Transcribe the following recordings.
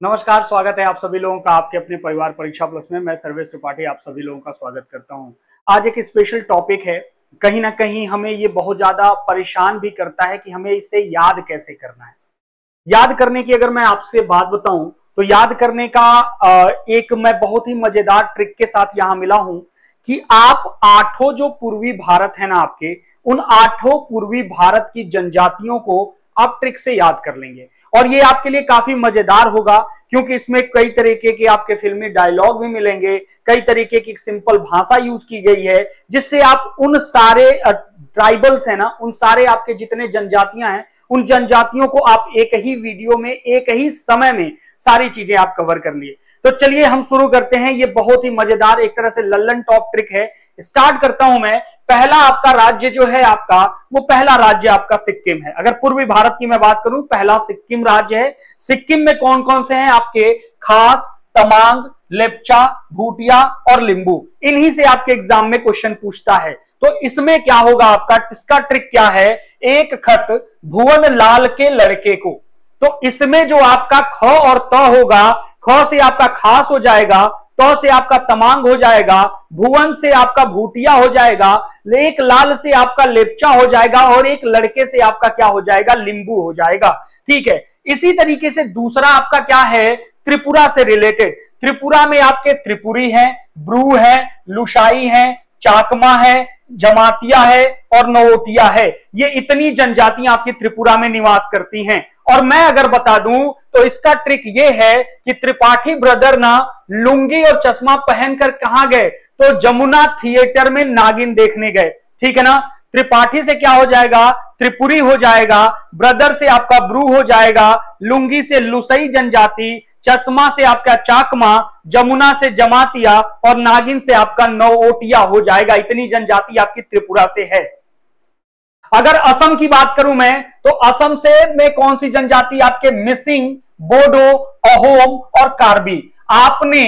नमस्कार, स्वागत है आप सभी लोगों का आपके अपने परिवार परीक्षा प्लस में। मैं सर्वेश त्रिपाठी आप सभी लोगों का स्वागत करता हूँ। आज एक स्पेशल टॉपिक है। कहीं ना कहीं हमें ये बहुत ज़्यादा परेशान भी करता है कि हमें इसे याद कैसे करना है। याद करने की अगर मैं आपसे बात बताऊँ तो याद करने का एक मैं बहुत ही मज़ेदार ट्रिक के साथ यहाँ मिला हूँ कि आप आठों जो पूर्वी भारत है ना आपके, उन आठों पूर्वी भारत की जनजातियों को आप ट्रिक से याद कर लेंगे। और ये आपके लिए काफ़ी मज़ेदार होगा, क्योंकि इसमें कई तरीके के आपके फिल्मी डायलॉग भी मिलेंगे, कई तरीके की सिंपल भाषा यूज़ की गई है, जिससे आप उन सारे ट्राइबल्स है ना, उन सारे आपके जितने जनजातियाँ हैं, उन जनजातियों को आप एक ही वीडियो में, एक ही समय में सारी चीज़ें आप कवर कर लिए। तो चलिए हम शुरू करते हैं। ये बहुत ही मज़ेदार एक तरह से लल्लन टॉप ट्रिक है। स्टार्ट करता हूँ मैं। पहला आपका राज्य जो है आपका, वो पहला राज्य आपका सिक्किम है। अगर पूर्वी भारत की मैं बात करूँ, पहला सिक्किम राज्य है। सिक्किम में कौन कौन से हैं आपके? खास, तमांग, लेपचा, भूटिया और लिंबू। इन्हीं से आपके एग्ज़ाम में क्वेश्चन पूछता है। तो इसमें क्या होगा आपका? इसका ट्रिक क्या है? एक खत भुवन लाल के लड़के को। तो इसमें जो आपका ख और त होगा ख से आपका खास हो जाएगा तो से आपका तमांग हो जाएगा, भुवन से आपका भूटिया हो जाएगा, एक लाल से आपका लेपचा हो जाएगा और एक लड़के से आपका क्या हो जाएगा, लिंबू हो जाएगा। ठीक है? इसी तरीके से दूसरा आपका क्या है? त्रिपुरा से रिलेटेड त्रिपुरा में आपके त्रिपुरी है, ब्रू है, लुशाई है, चाकमा है जमातिया है और नवोटिया है। ये इतनी जनजातियाँ आपकी त्रिपुरा में निवास करती हैं। और मैं अगर बता दूँ तो इसका ट्रिक ये है कि त्रिपाठी ब्रदर ना लुंगी और चश्मा पहनकर कहाँ गए? तो जमुना थिएटर में नागिन देखने गए। ठीक है ना? त्रिपाठी से क्या हो जाएगा? त्रिपुरी हो जाएगा, ब्रदर से आपका ब्रू हो जाएगा, लुंगी से लुसई जनजाति, चश्मा से आपका चाकमा, जमुना से जमातिया और नागिन से आपका नवओटिया हो जाएगा। इतनी जनजाति आपकी त्रिपुरा से है। अगर असम की बात करूँ मैं तो असम से में कौन सी जनजाति आपके मिसिंग बोडो, अहोम और कार्बी। आपने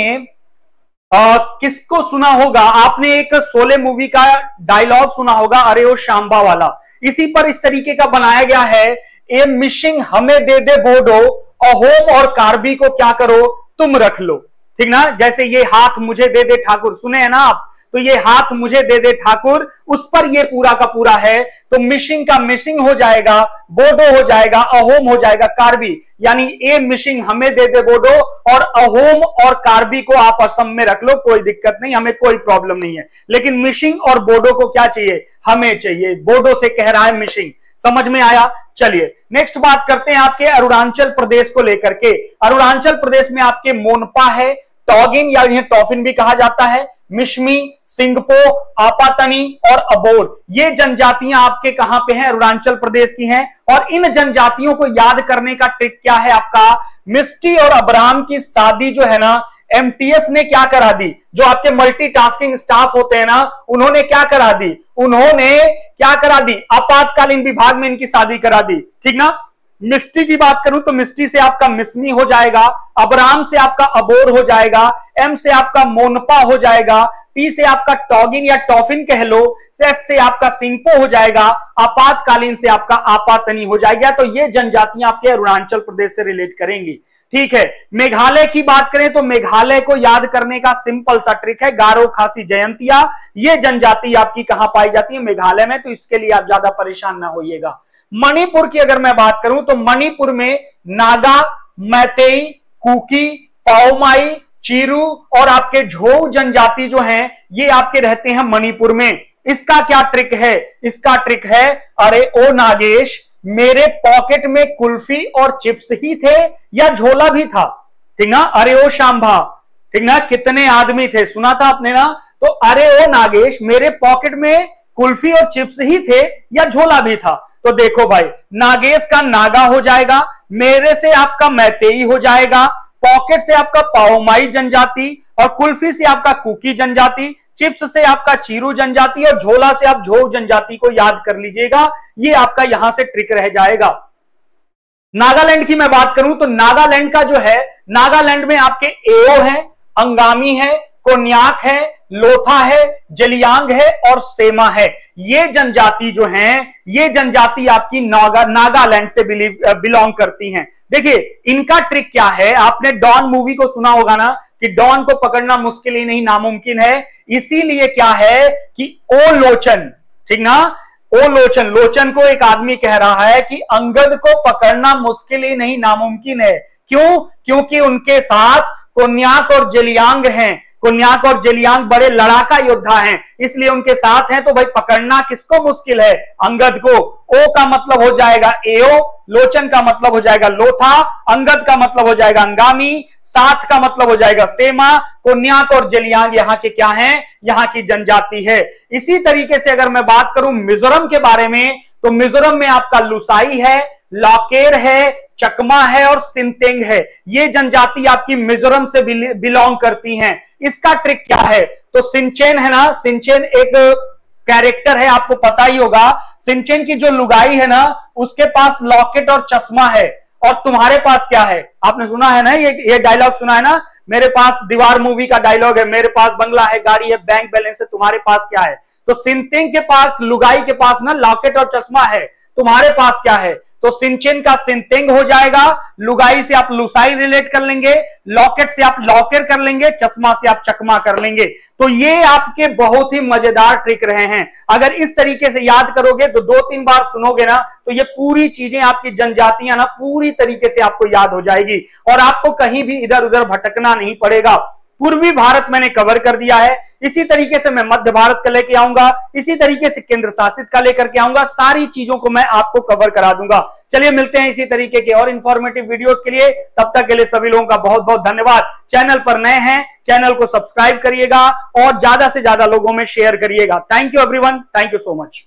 आ, किसको सुना होगा? आपने एक सोले मूवी का डायलॉग सुना होगा अरे ओ शाम्बा वाला। इसी पर इस तरीके का बनाया गया है ए मिशिंग हमें दे दे बोडो अहोम और कार्बी को क्या करो तुम रख लो। ठीक ना? जैसे ये हाथ मुझे दे दे ठाकुर सुने हैं ना आप? तो ये हाथ मुझे दे दे ठाकुर, उस पर ये पूरा का पूरा है। तो मिशिंग का मिशिंग हो जाएगा, बोडो हो जाएगा, अहोम हो जाएगा कार्बी। यानी ए मिशिंग हमें दे दे बोडो, और अहोम और कार्बी को आप असम में रख लो, कोई दिक्कत नहीं, हमें कोई प्रॉब्लम नहीं है। लेकिन मिशिंग और बोडो को क्या चाहिए? हमें चाहिए। बोडो से कह रहा है मिशिंग। समझ में आया? चलिए, नेक्स्ट बात करते हैं आपके अरुणाचल प्रदेश को लेकर के। अरुणाचल प्रदेश में आपके मोनपा है टॉगिन या इन्हें टॉफिन भी कहा जाता है। मिशमी सिंगपो आपातनी और अबोर। ये जनजातियाँ आपके कहाँ पे हैं? अरुणाचल प्रदेश की हैं। और इन जनजातियों को याद करने का ट्रिक क्या है आपका? मिस्टी और अब्राहम की शादी जो है ना एमटीएस ने क्या करा दी? जो आपके मल्टीटास्किंग स्टाफ होते हैं ना, उन्होंने क्या करा दी? उन्होंने क्या करा दी? आपातकालीन विभाग में इनकी शादी करा दी। ठीक ना? मिस्टी की बात करूँ तो मिस्टी से आपका मिसमी हो जाएगा, अबराम से आपका अबोर हो जाएगा, एम से आपका मोनपा हो जाएगा टी से आपका टॉगिन या टॉफिन कह लो एस से आपका सिंपो हो जाएगा, आपातकालीन से आपका आपातनी हो जाएगा तो ये जनजातियाँ आपके अरुणाचल प्रदेश से रिलेट करेंगी। ठीक है, मेघालय की बात करें तो मेघालय को याद करने का सिंपल सा ट्रिक है, गारो खासी जयंतिया, ये जनजाति आपकी कहाँ पाई जाती है? मेघालय में तो इसके लिए आप ज़्यादा परेशान ना होइएगा। मणिपुर की अगर मैं बात करूँ तो मणिपुर में नागा, मैतेई, कुकी, पाओमाई चीरू और आपके झो जनजाति जो हैं, ये आपके रहते हैं मणिपुर में। इसका क्या ट्रिक है? इसका ट्रिक है, अरे ओ नागेश, मेरे पॉकेट में कुल्फी और चिप्स ही थे या झोला भी था? ठीक ना? अरे ओ शाम्भा ठीक ना? कितने आदमी थे? सुना था आपने ना? तो अरे ओ नागेश, मेरे पॉकेट में कुल्फी और चिप्स ही थे या झोला भी था? तो देखो भाई, नागेश का नागा हो जाएगा, मेरे से आपका मैतेई हो जाएगा पॉकेट से आपका पाओमाई जनजाति और कुल्फी से आपका कुकी जनजाति, चिप्स से आपका चीरू जनजाति और झोला से आप झो जनजाति को याद कर लीजिएगा। ये आपका यहाँ से ट्रिक रह जाएगा। नागालैंड की मैं बात करूँ तो नागालैंड का जो है, नागालैंड में आपके एओ है, अंगामी है, कोन्याक है, लोथा है, जलियांग है और सेमा है। ये जनजाति जो हैं, ये जनजाति आपकी नागा, नागालैंड से बिलोंग करती हैं। देखिए, इनका ट्रिक क्या है? आपने डॉन मूवी को सुना होगा ना कि डॉन को पकड़ना मुश्किल ही नहीं, नामुमकिन है। इसीलिए क्या है कि ओ लोचन, ठीक ना? ओ लोचन लोचन को एक आदमी कह रहा है कि अंगद को पकड़ना मुश्किल ही नहीं, नामुमकिन है। क्यों? क्योंकि उनके साथ कोन्याक और जलियांग हैं। कुन्याक और जलियांग बड़े लड़ाका योद्धा हैं। इसलिए उनके साथ हैं तो भाई पकड़ना किसको मुश्किल है? अंगद को। ओ का मतलब हो जाएगा एओ लोचन का मतलब हो जाएगा लोथा, अंगद का मतलब हो जाएगा अंगामी, साथ का मतलब हो जाएगा सेमा, कुन्याक और जलियांग यहाँ के क्या हैं? यहाँ की जनजाति है। इसी तरीके से अगर मैं बात करूँ मिजोरम के बारे में तो मिजोरम में आपका लुसाई है, लॉकेर है, चकमा है और सिंतेंग है। ये जनजाति आपकी मिजोरम से बिलोंग करती हैं। इसका ट्रिक क्या है? तो सिंचेन है ना, सिंचेन एक कैरेक्टर है, आपको पता ही होगा। सिंचेन की जो लुगाई है ना, उसके पास लॉकेट और चश्मा है। और तुम्हारे पास क्या है? आपने सुना है ना, ये ये डायलॉग सुना है ना? मेरे पास दीवार मूवी का डायलॉग है, मेरे पास बंगला है, गाड़ी है बैंक बैलेंस है, तुम्हारे पास क्या है? तो सिंथिंग के पास, लुगाई के पास ना, लॉकेट और चश्मा है। तुम्हारे पास क्या है? तो सिंचेन का सिंतेंग हो जाएगा। लुगाई से आप लुसाई रिलेट कर लेंगे, लॉकेट से आप लॉकेर कर लेंगे, चश्मा से आप चकमा कर लेंगे। तो ये आपके बहुत ही मज़ेदार ट्रिक रहे हैं। अगर इस तरीके से याद करोगे तो दो तीन बार सुनोगे ना तो ये पूरी चीज़ें आपकी जनजातियाँ ना पूरी तरीके से आपको याद हो जाएगी। और आपको कहीं भी इधर उधर भटकना नहीं पड़ेगा। पूर्वी भारत मैंने कवर कर दिया है। इसी तरीके से मैं मध्य भारत का लेके आऊँगा। इसी तरीके से केंद्र शासित का लेकर के आऊँगा। सारी चीज़ों को मैं आपको कवर करा दूँगा। चलिए मिलते हैं इसी तरीके के और इन्फॉर्मेटिव वीडियोस के लिए। तब तक के लिए सभी लोगों का बहुत बहुत धन्यवाद। चैनल पर नए हैं चैनल को सब्सक्राइब करिएगा और ज़्यादा से ज़्यादा लोगों में शेयर करिएगा। Thank you everyone thank you so much